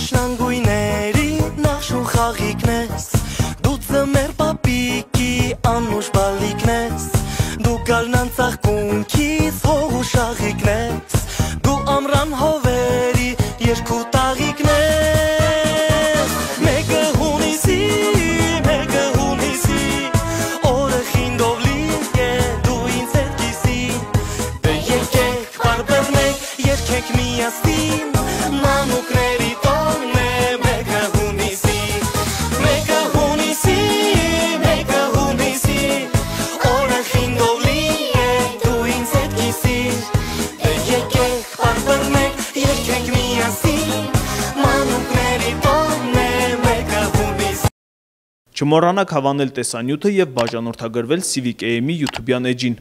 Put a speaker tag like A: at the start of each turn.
A: աշնանգույների նախշու խաղիկն ես Դու ծմեր պապիկի անուշ բալիկն ես Դու գալնան ծաղկունքիս հողու շաղիկն ես Դու ամրան հովերի երկու երկեք միասին Մանուկների տոնն է մեկը հունիսի Մեկը հունիսի, մեկը հունիսի Օրը խինդով լի է դու ինձ հետ կիսի Դե եկեք բարբերնեք, երկեք միասին Մանուկների տոնն է մեկը հունիսի
B: Չմոռանաք հավանել տեսանյութը եւ բաժանորդագրվել Civic AM-ի YouTube-յան էջին։